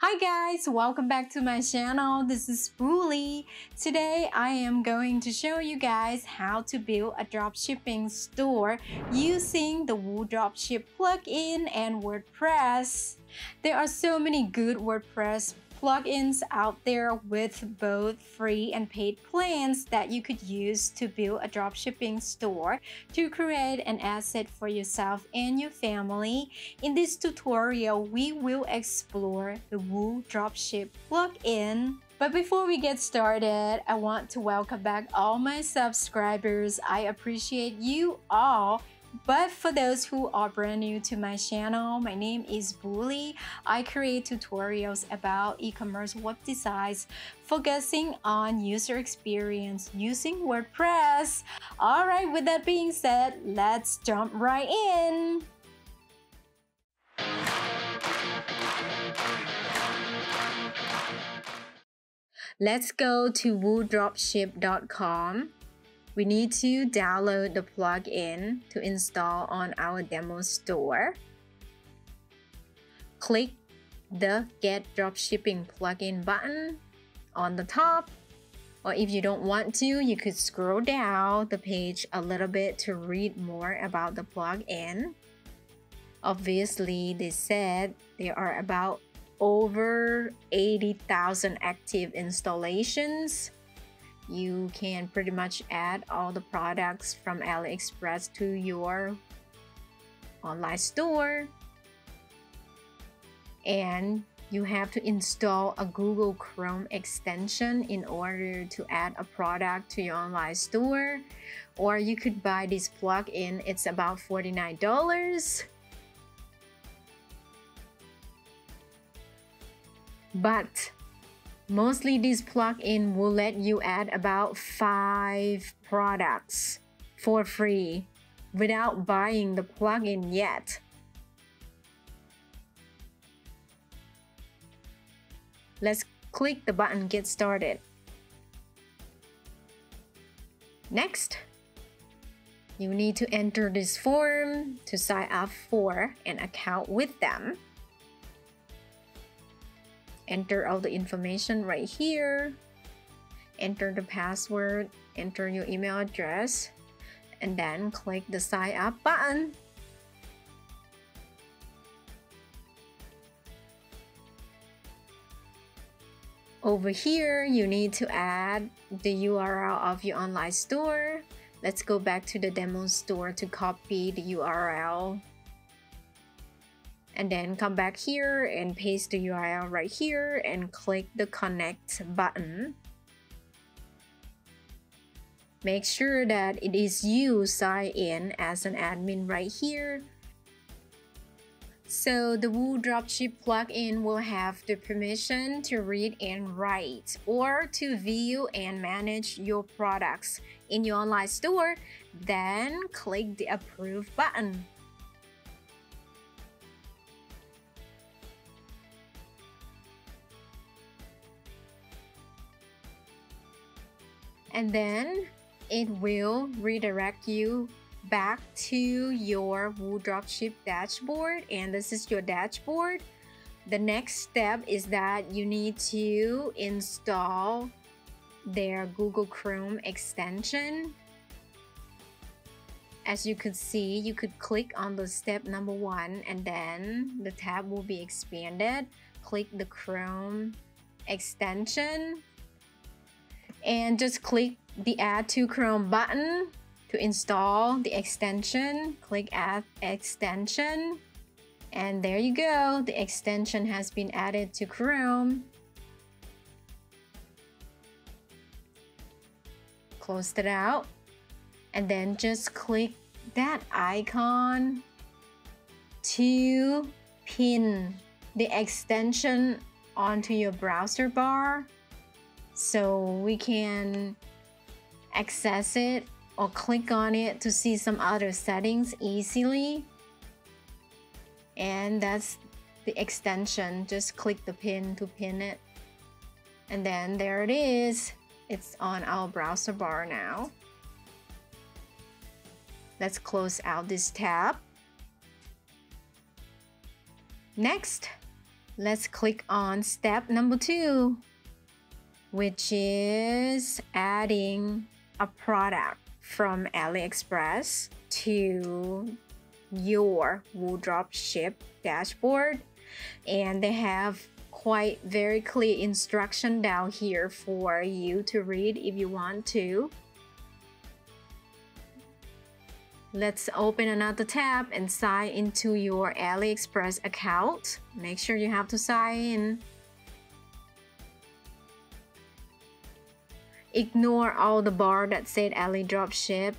Hi guys, welcome back to my channel. This is Wooly. Today I am going to show you guys how to build a dropshipping store using the Woo Dropship plugin and WordPress. There are so many good WordPress plugins out there with both free and paid plans that you could use to build a dropshipping store to create an asset for yourself and your family. In this tutorial, we will explore the Woo Dropship plugin but before we get started, I want to welcome back all my subscribers. I appreciate you all but for those who are brand new to my channel, my name is Bully. I create tutorials about e-commerce web designs, focusing on user experience using WordPress. Alright, with that being said, let's jump right in. Let's go to woodropship.com we need to download the plugin to install on our demo store. Click the Get Dropshipping plugin button on the top. Or if you don't want to, you could scroll down the page a little bit to read more about the plugin. Obviously, they said there are about over 80,000 active installations you can pretty much add all the products from AliExpress to your online store. And you have to install a Google Chrome extension in order to add a product to your online store. Or you could buy this plugin. It's about $49 but Mostly this plugin will let you add about 5 products for free without buying the plugin yet. Let's click the button get started. Next, you need to enter this form to sign up for an account with them enter all the information right here. Enter the password enter your email address and then click the sign up button. Over here you need to add the URL of your online store. Let's go back to the demo store to copy the URL and then come back here and paste the URL right here and click the connect button. Make sure that it is you sign in as an admin right here. So the Woo Dropship plugin will have the permission to read and write or to view and manage your products in your online store. Then click the approve button. And then it will redirect you back to your Woo Dropship dashboard and this is your dashboard. The next step is that you need to install their Google Chrome extension. As you could see, you could click on the step number one and then the tab will be expanded. Click the Chrome extension and just click the add to Chrome button to install the extension. Click add extension. And there you go. The extension has been added to Chrome. Close it out. And then just click that icon to pin the extension onto your browser bar so we can access it or click on it to see some other settings easily. And that's the extension. Just click the pin to pin it. And then there it is. It's on our browser bar now. Let's close out this tab. Next let's click on step number two, which is adding a product from AliExpress to your Woo Dropship dashboard. And they have quite very clear instruction down here for you to read if you want to. Let's open another tab and sign into your AliExpress account. Make sure you have to sign in. Ignore all the bar that said Ali Dropship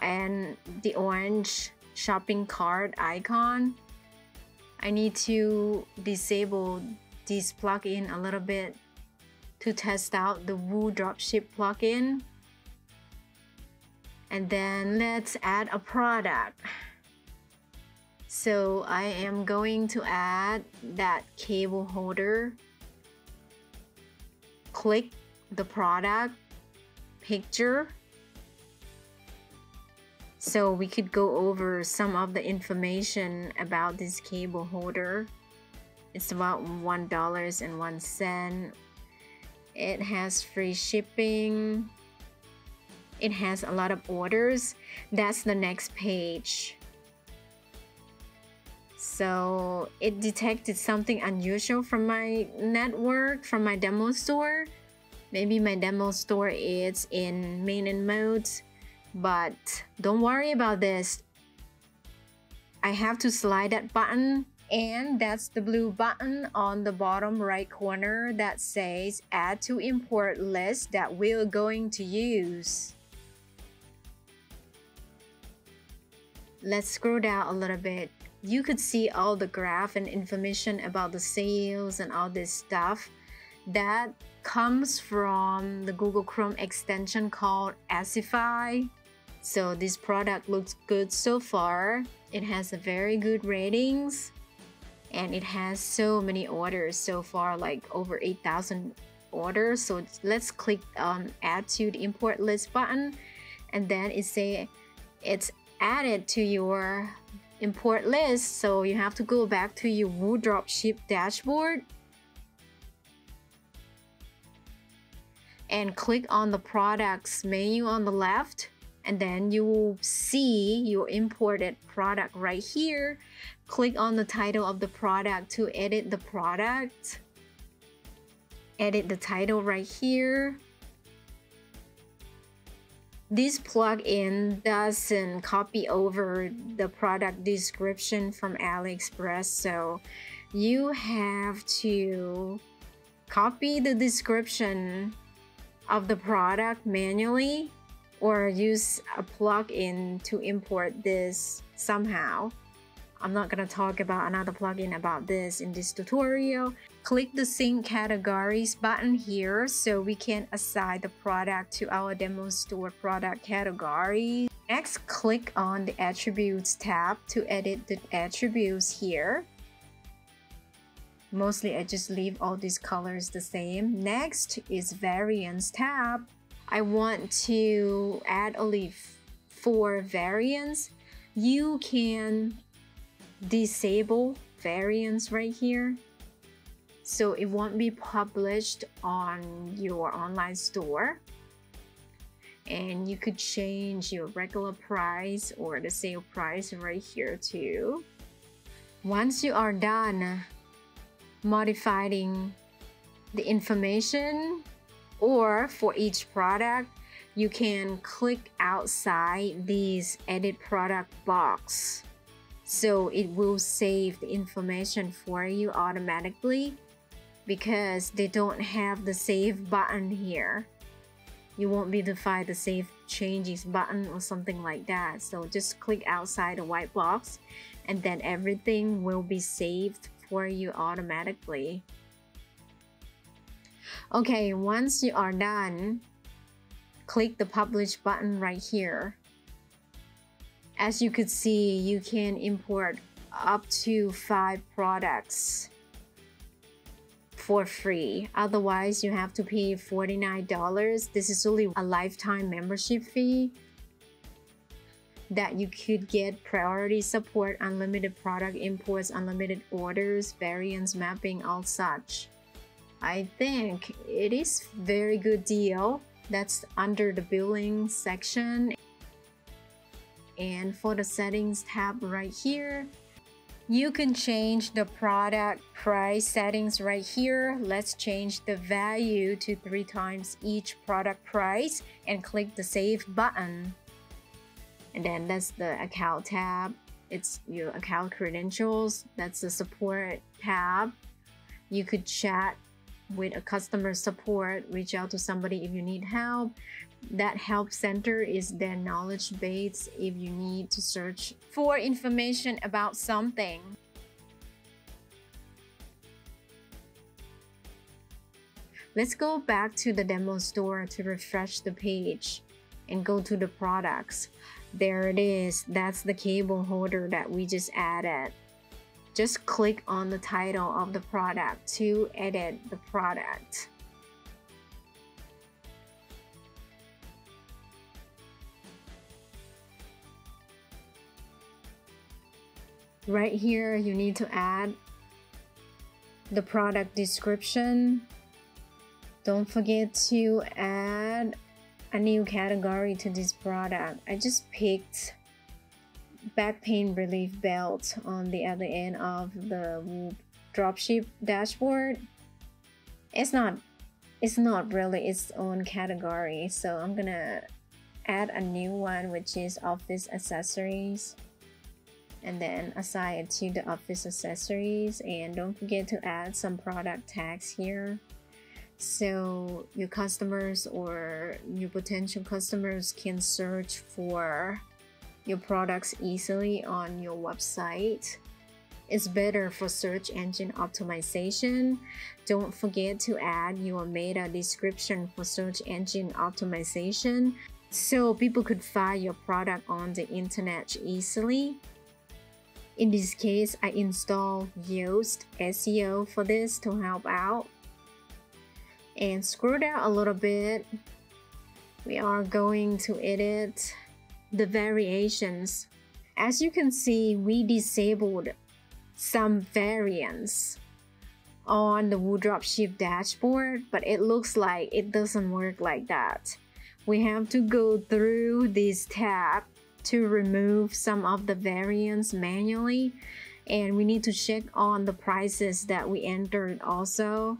and the orange shopping cart icon. I need to disable this plugin a little bit to test out the Woo Dropship plugin. And then let's add a product. So I am going to add that cable holder. Click the product picture. So we could go over some of the information about this cable holder. It's about one dollars and one cent. It has free shipping. It has a lot of orders. That's the next page. So it detected something unusual from my network from my demo store maybe my demo store is in maintenance mode but don't worry about this I have to slide that button and that's the blue button on the bottom right corner that says add to import list that we're going to use Let's scroll down a little bit. You could see all the graph and information about the sales and all this stuff. That comes from the Google Chrome extension called Asify. So this product looks good so far. It has a very good ratings and it has so many orders so far like over 8,000 orders. So let's click on add to the import list button and then it say it's added to your import list so you have to go back to your Woo Dropship dashboard and click on the products menu on the left and then you will see your imported product right here. Click on the title of the product to edit the product. Edit the title right here. This plugin doesn't copy over the product description from AliExpress, so you have to copy the description of the product manually or use a plugin to import this somehow. I'm not going to talk about another plugin about this in this tutorial. Click the sync categories button here so we can assign the product to our demo store product category. Next, click on the attributes tab to edit the attributes here. Mostly I just leave all these colors the same. Next is variants tab. I want to add a leaf. For variants. You can disable variants right here so it won't be published on your online store and you could change your regular price or the sale price right here too once you are done modifying the information or for each product you can click outside this edit product box. So it will save the information for you automatically because they don't have the save button here. You won't be able to find the save changes button or something like that. So just click outside the white box and then everything will be saved for you automatically okay once you are done click the publish button right here as you could see, you can import up to five products for free. Otherwise, you have to pay $49. This is only a lifetime membership fee. That you could get priority support, unlimited product imports, unlimited orders, variants mapping, all such. I think it is very good deal. That's under the billing section. And for the settings tab right here, you can change the product price settings right here. Let's change the value to three times each product price and click the save button. And then that's the account tab. It's your account credentials. That's the support tab. You could chat with a customer support, reach out to somebody if you need help. That help center is their knowledge base if you need to search for information about something. Let's go back to the demo store to refresh the page and go to the products. There it is. That's the cable holder that we just added. Just click on the title of the product to edit the product. Right here, you need to add the product description. Don't forget to add a new category to this product. I just picked back pain relief belt on the other end of the dropship dashboard. It's not it's not really its own category, so I'm gonna add a new one which is office accessories and then assign it to the office accessories and don't forget to add some product tags here so your customers or your potential customers can search for your products easily on your website. It's better for search engine optimization. Don't forget to add your meta description for search engine optimization so people could find your product on the internet easily. In this case, I install Yoast SEO for this to help out and scroll down a little bit. We are going to edit the variations. As you can see we disabled some variants on the Woodropship dashboard but it looks like it doesn't work like that. We have to go through this tab to remove some of the variants manually and we need to check on the prices that we entered also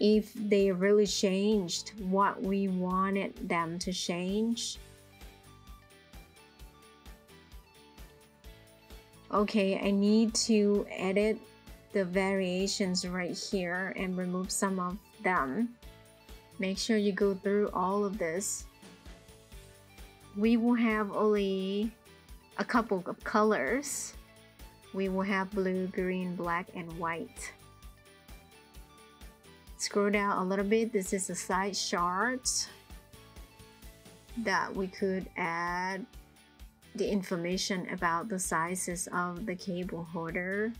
if they really changed what we wanted them to change. Okay, I need to edit the variations right here and remove some of them. Make sure you go through all of this. We will have only a couple of colors. We will have blue, green, black, and white. Scroll down a little bit. This is a side chart that we could add the information about the sizes of the cable holder.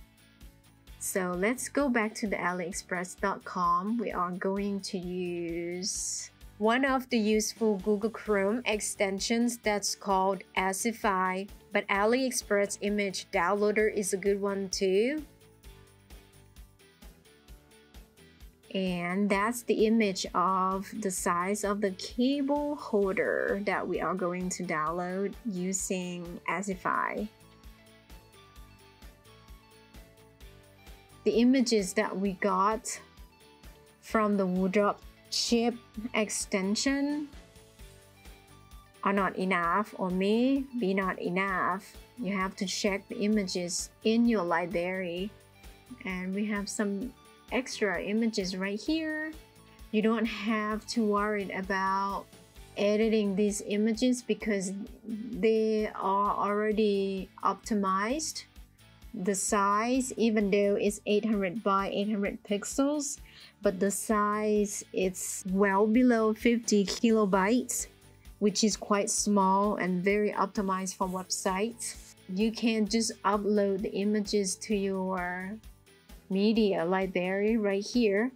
So let's go back to the aliexpress.com. We are going to use one of the useful Google Chrome extensions that's called Asify, but AliExpress image downloader is a good one too. And that's the image of the size of the cable holder that we are going to download using Asify. The images that we got from the Woodrop chip extension are not enough or may be not enough. You have to check the images in your library and we have some extra images right here. You don't have to worry about editing these images because they are already optimized. The size, even though it's 800 by 800 pixels, but the size it's well below 50 kilobytes, which is quite small and very optimized for websites. You can just upload the images to your media library right here.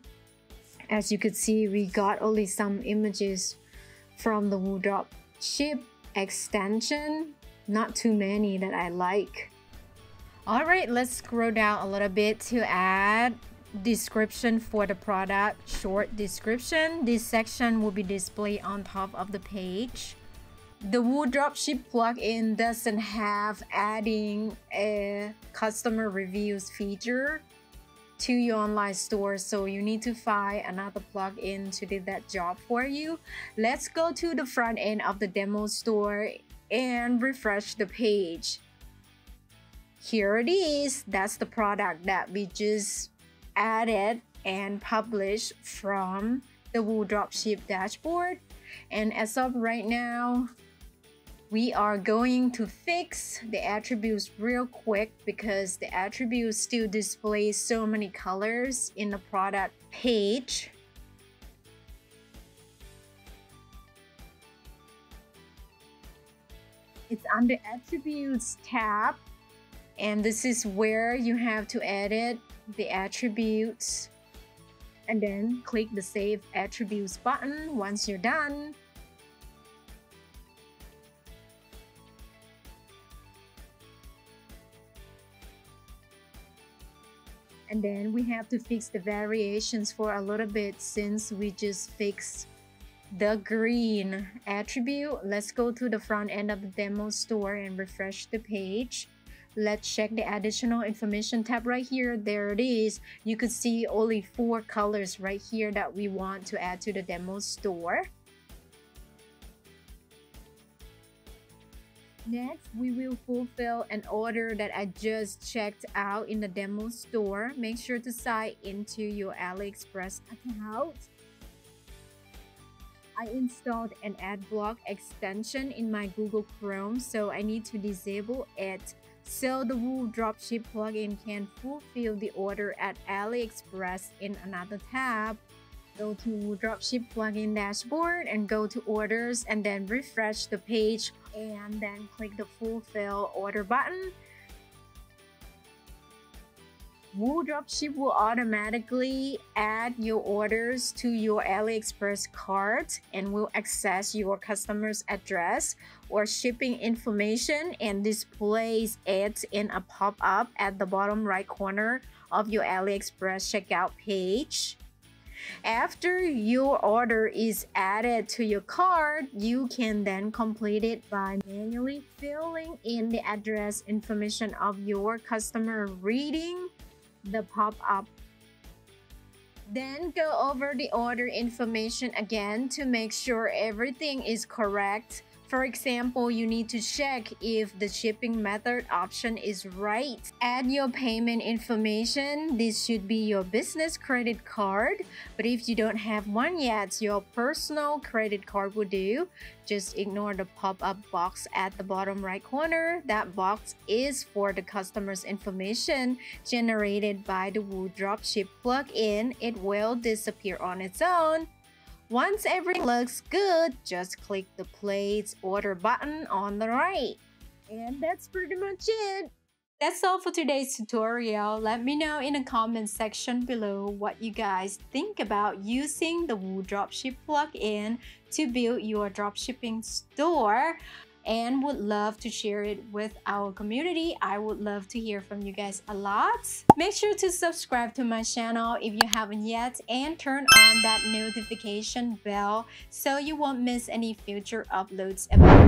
As you could see, we got only some images from the Woodrop ship extension not too many that I like. Alright, let's scroll down a little bit to add description for the product. Short description. This section will be displayed on top of the page. The Woo Dropship plugin doesn't have adding a customer reviews feature to your online store so you need to find another plugin to do that job for you. Let's go to the front end of the demo store and refresh the page. Here it is. That's the product that we just added and published from the Woo Dropship dashboard. And as of right now we are going to fix the attributes real quick because the attributes still display so many colors in the product page. It's under attributes tab and this is where you have to edit the attributes and then click the save attributes button once you're done and then we have to fix the variations for a little bit since we just fixed the green attribute. Let's go to the front end of the demo store and refresh the page. Let's check the additional information tab right here. There it is. You could see only four colors right here that we want to add to the demo store Next, we will fulfill an order that I just checked out in the demo store. Make sure to sign into your AliExpress account. I installed an adblock extension in my Google Chrome, so I need to disable it so the Woo Dropship plugin can fulfill the order at AliExpress in another tab. Go to Dropship plugin dashboard and go to orders and then refresh the page and then click the fulfill order button. Woo Dropship will automatically add your orders to your AliExpress cart and will access your customer's address or shipping information and displays it in a pop-up at the bottom right corner of your AliExpress checkout page. After your order is added to your cart, you can then complete it by manually filling in the address information of your customer reading the pop-up. Then go over the order information again to make sure everything is correct for example, you need to check if the shipping method option is right. Add your payment information. This should be your business credit card. But if you don't have one yet, your personal credit card will do. Just ignore the pop-up box at the bottom right corner. That box is for the customer's information generated by the Woo Dropship plugin. It will disappear on its own. Once everything looks good, just click the place order button on the right. And that's pretty much it. That's all for today's tutorial. Let me know in the comment section below what you guys think about using the Woo Dropship plugin to build your dropshipping store and would love to share it with our community. I would love to hear from you guys a lot. Make sure to subscribe to my channel if you haven't yet and turn on that notification bell so you won't miss any future uploads about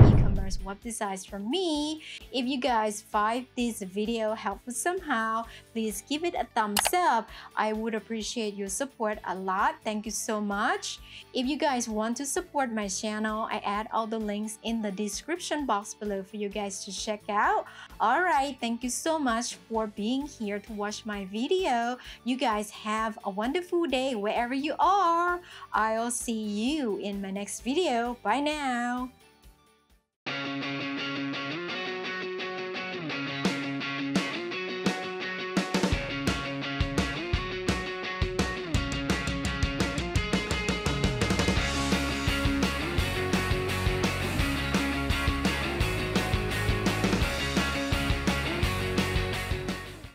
web designs from me. If you guys find this video helpful somehow, please give it a thumbs up. I would appreciate your support a lot. Thank you so much. If you guys want to support my channel, I add all the links in the description box below for you guys to check out. Alright, thank you so much for being here to watch my video. You guys have a wonderful day wherever you are. I'll see you in my next video. Bye now.